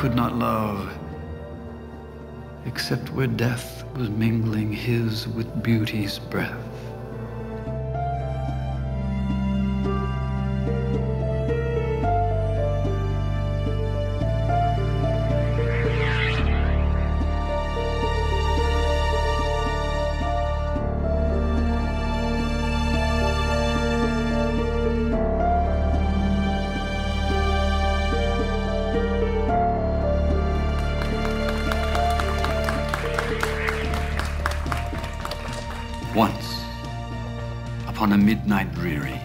could not love, except where death was mingling his with beauty's breath. Once, upon a midnight dreary,